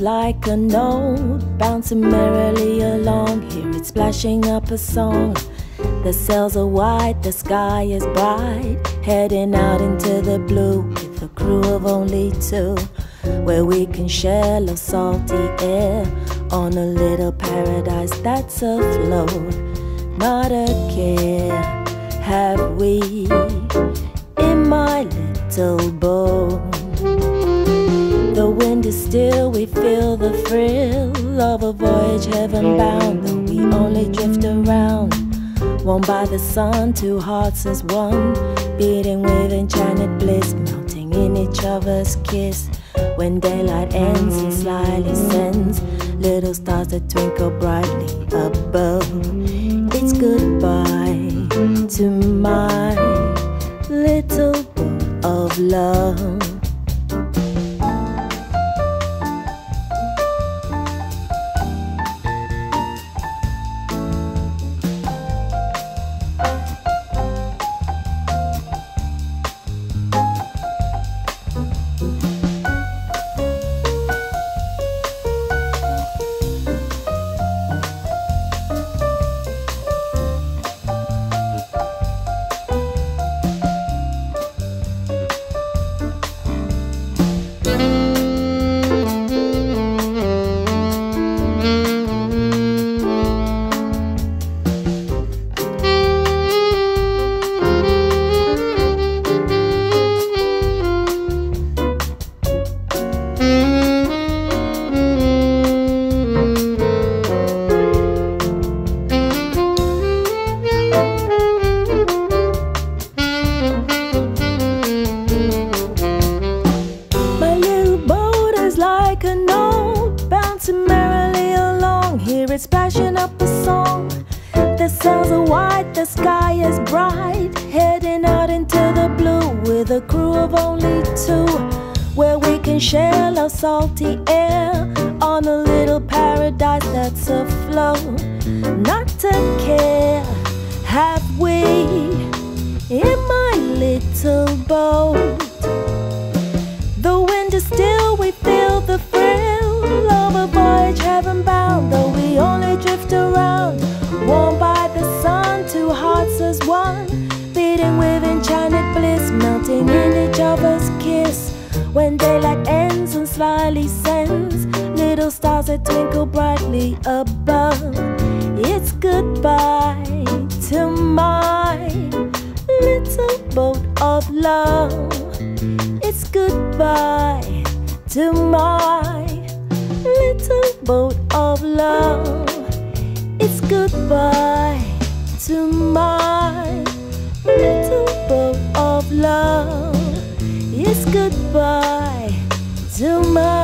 like a note bouncing merrily along. Hear it splashing up a song. The sails are white, the sky is bright. Heading out into the blue with a crew of only two. Where we can share the salty air on a little paradise that's afloat. Not a care have we in my little boat. The wind is still, we feel the thrill of a voyage heaven bound. Though we only drift around, warmed by the sun, two hearts as one, beating with enchanted bliss, melting in each other's kiss. When daylight ends and slyly sends little stars that twinkle brightly above, it's goodbye to my little boat of love. Bouncing merrily along. Here it's splashing up a song. The sails are white, the sky is bright. Heading out into the blue with a crew of only two. Where we can share love, salty air on a little paradise that's afloat. Not to care have we in my little boat. The wind is still, in each other's kiss. When daylight ends and slyly sends little stars that twinkle brightly above, it's goodbye to my little boat of love. It's goodbye to my little boat of love. It's goodbye to my to my